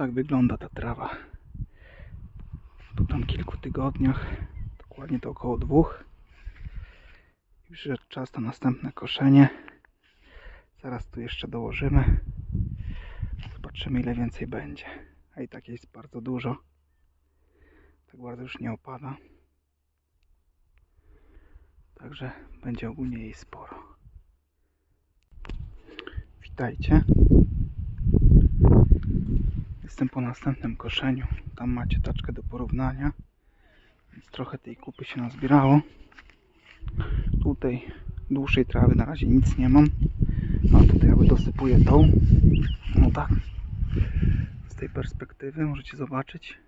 tak wygląda ta trawa. Po tam kilku tygodniach, dokładnie to około dwóch. I przyszedł czas na następne koszenie. Zaraz tu jeszcze dołożymy. Zobaczymy ile więcej będzie. A i tak jest bardzo dużo. Tak bardzo już nie opada. Także będzie ogólnie jej sporo. Witajcie. Jestem po następnym koszeniu. Tam macie taczkę do porównania. Więc trochę tej kupy się nazbierało. Tutaj dłuższej trawy na razie nic nie mam. A tutaj jakby dosypuję tą. No tak. Z tej perspektywy możecie zobaczyć.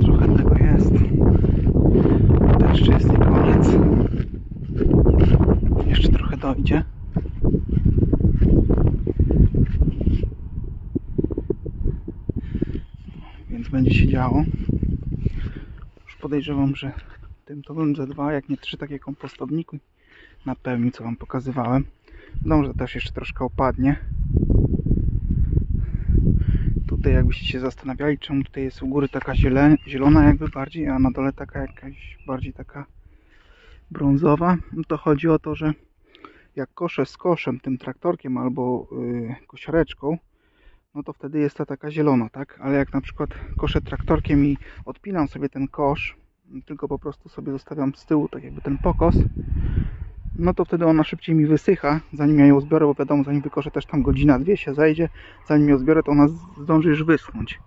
Trochę tego jest. To jeszcze jest nie koniec. Jeszcze trochę dojdzie. Więc będzie się działo. Już podejrzewam, że tym to ze dwa, jak nie trzy takie kompostowniki napełnił, co wam pokazywałem. Wiadomo, że też jeszcze troszkę opadnie. Tutaj jakbyście się zastanawiali, czemu tutaj jest u góry taka ziele, zielona jakby bardziej, a na dole taka jakaś bardziej taka brązowa, no to chodzi o to, że jak koszę z koszem, tym traktorkiem albo yy, kosiareczką, no to wtedy jest ta taka zielona, tak? Ale jak na przykład koszę traktorkiem i odpinam sobie ten kosz, tylko po prostu sobie zostawiam z tyłu tak jakby ten pokos, no to wtedy ona szybciej mi wysycha, zanim ja ją zbiorę, bo wiadomo, zanim wykoszę też tam godzina, dwie się zajdzie, zanim ją zbiorę, to ona zdąży już wyschnąć.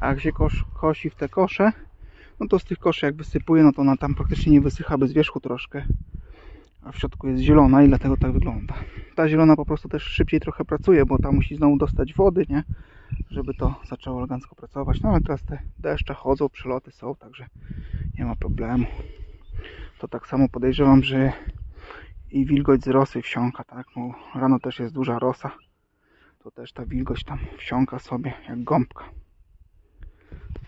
A jak się kosz, kosi w te kosze, no to z tych koszy jak wysypuje, no to ona tam praktycznie nie wysycha bez wierzchu troszkę, a w środku jest zielona i dlatego tak wygląda. Ta zielona po prostu też szybciej trochę pracuje, bo tam musi znowu dostać wody, nie? Żeby to zaczęło elegancko pracować. No ale teraz te deszcze chodzą, przeloty są, także nie ma problemu. To tak samo podejrzewam, że i wilgoć z rosy wsiąka, tak? Bo rano też jest duża rosa. To też ta wilgoć tam wsiąka sobie jak gąbka.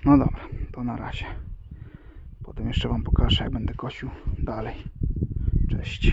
No dobra, to na razie. Potem jeszcze Wam pokażę, jak będę kosił dalej. Cześć.